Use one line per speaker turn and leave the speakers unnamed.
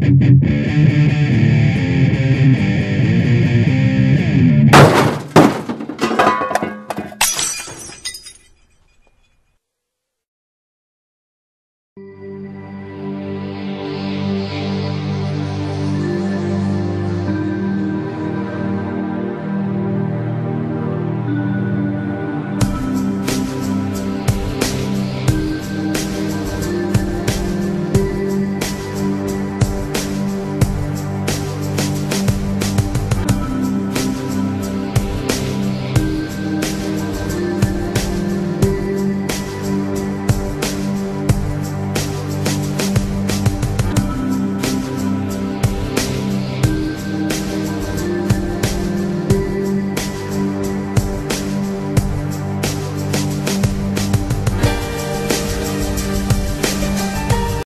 Música